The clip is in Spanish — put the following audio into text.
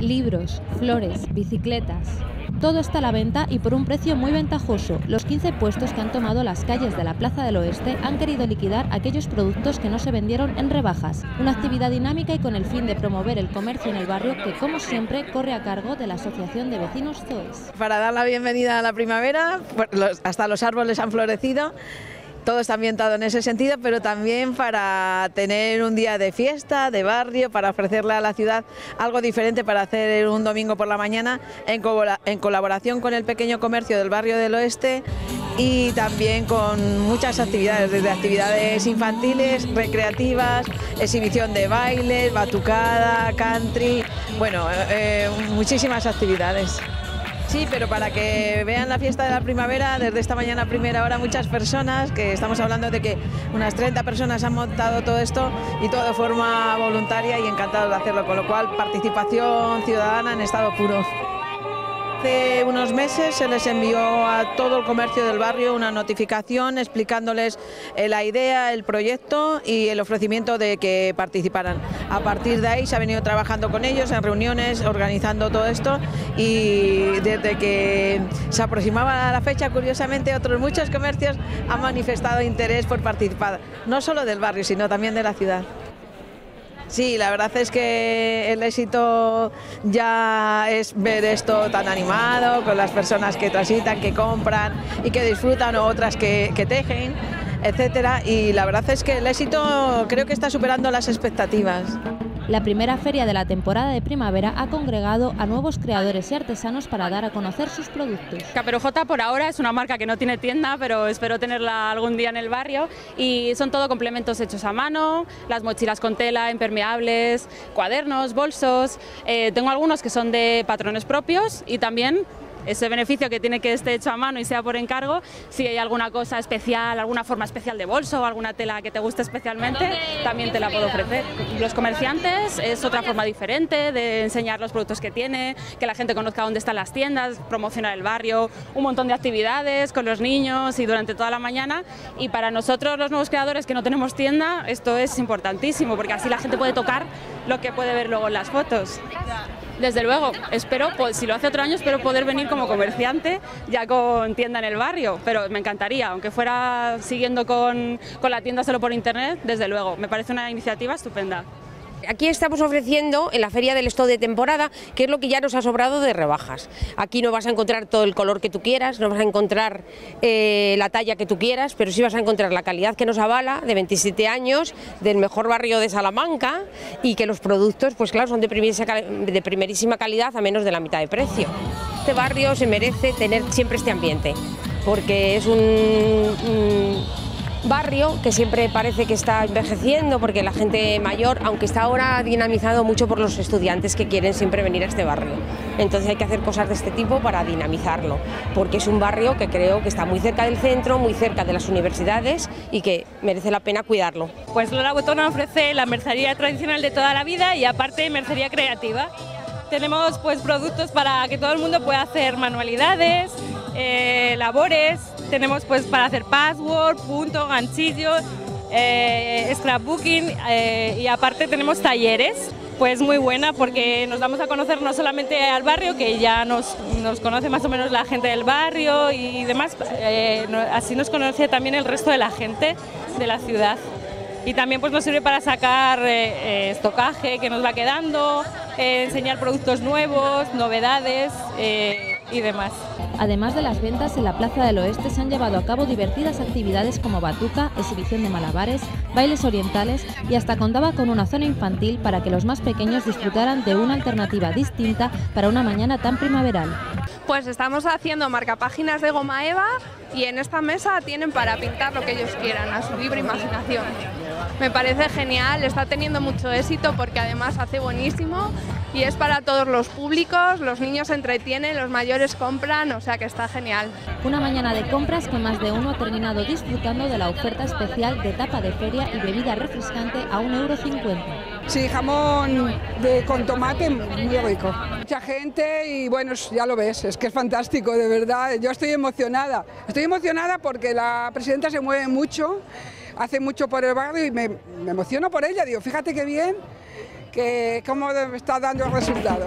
libros, flores, bicicletas. Todo está a la venta y por un precio muy ventajoso. Los 15 puestos que han tomado las calles de la Plaza del Oeste han querido liquidar aquellos productos que no se vendieron en rebajas. Una actividad dinámica y con el fin de promover el comercio en el barrio que, como siempre, corre a cargo de la Asociación de Vecinos Zoes. Para dar la bienvenida a la primavera, hasta los árboles han florecido todo está ambientado en ese sentido, pero también para tener un día de fiesta, de barrio, para ofrecerle a la ciudad algo diferente para hacer un domingo por la mañana en, colaboración con el pequeño comercio del barrio del oeste y también con muchas actividades, desde actividades infantiles, recreativas, exhibición de bailes, batucada, country, bueno, eh, muchísimas actividades. Sí, pero para que vean la fiesta de la primavera, desde esta mañana primera hora muchas personas, que estamos hablando de que unas 30 personas han montado todo esto y todo de forma voluntaria y encantados de hacerlo, con lo cual participación ciudadana en estado puro. Hace unos meses se les envió a todo el comercio del barrio una notificación explicándoles eh, la idea, el proyecto y el ofrecimiento de que participaran. A partir de ahí se ha venido trabajando con ellos en reuniones, organizando todo esto y desde que se aproximaba la fecha, curiosamente, otros muchos comercios han manifestado interés por participar, no solo del barrio, sino también de la ciudad. Sí, la verdad es que el éxito ya es ver esto tan animado, con las personas que transitan, que compran y que disfrutan, o otras que, que tejen, etcétera. Y la verdad es que el éxito creo que está superando las expectativas. La primera feria de la temporada de primavera ha congregado a nuevos creadores y artesanos para dar a conocer sus productos. Caperujota por ahora es una marca que no tiene tienda, pero espero tenerla algún día en el barrio y son todo complementos hechos a mano, las mochilas con tela, impermeables, cuadernos, bolsos. Eh, tengo algunos que son de patrones propios y también ese beneficio que tiene que esté hecho a mano y sea por encargo, si hay alguna cosa especial, alguna forma especial de bolso o alguna tela que te guste especialmente, también te la puedo ofrecer. Los comerciantes es otra forma diferente de enseñar los productos que tiene, que la gente conozca dónde están las tiendas, promocionar el barrio, un montón de actividades con los niños y durante toda la mañana. Y para nosotros los nuevos creadores que no tenemos tienda, esto es importantísimo porque así la gente puede tocar lo que puede ver luego en las fotos. Desde luego, espero, si lo hace otro año, espero poder venir como comerciante ya con tienda en el barrio, pero me encantaría, aunque fuera siguiendo con, con la tienda solo por internet, desde luego, me parece una iniciativa estupenda. Aquí estamos ofreciendo en la feria del stock de temporada, que es lo que ya nos ha sobrado de rebajas. Aquí no vas a encontrar todo el color que tú quieras, no vas a encontrar eh, la talla que tú quieras, pero sí vas a encontrar la calidad que nos avala, de 27 años, del mejor barrio de Salamanca y que los productos, pues claro, son de primerísima, calidad a menos de la mitad de precio. Este barrio se merece tener siempre este ambiente, porque es un barrio que siempre parece que está envejeciendo porque la gente mayor, aunque está ahora dinamizado mucho por los estudiantes que quieren siempre venir a este barrio. Entonces hay que hacer cosas de este tipo para dinamizarlo, porque es un barrio que creo que está muy cerca del centro, muy cerca de las universidades y que merece la pena cuidarlo. Pues Lola Botona ofrece la mercería tradicional de toda la vida y aparte mercería creativa. Tenemos pues productos para que todo el mundo pueda hacer manualidades, eh, labores, tenemos pues para hacer password, punto, ganchillo, eh, scrapbooking eh, y aparte tenemos talleres pues muy buena porque nos damos a conocer no solamente al barrio, que ya nos, nos conoce más o menos la gente del barrio y demás, eh, así nos conoce también el resto de la gente de la ciudad. Y también pues nos sirve para sacar estocaje que nos va quedando, enseñar productos nuevos, novedades y demás. Además de las ventas, en la Plaza del Oeste se han llevado a cabo divertidas actividades como batuca, exhibición de malabares, bailes orientales y hasta contaba con una zona infantil para que los más pequeños disfrutaran de una alternativa distinta para una mañana tan primaveral. Pues estamos haciendo marcapáginas de goma eva y en esta mesa tienen para pintar lo que ellos quieran, a su libre imaginación. Me parece genial, está teniendo mucho éxito porque además hace buenísimo y es para todos los públicos, los niños se entretienen, los mayores compran, o sea que está genial. Una mañana de compras que más de uno ha terminado disfrutando de la oferta especial de tapa de feria y bebida refrescante a 1,50 euro. Sí, jamón de, con tomate muy rico. Mucha gente y bueno, ya lo ves, es que es fantástico, de verdad. Yo estoy emocionada. Estoy emocionada porque la presidenta se mueve mucho, hace mucho por el barrio y me, me emociono por ella. Digo, fíjate qué bien que cómo está dando resultado.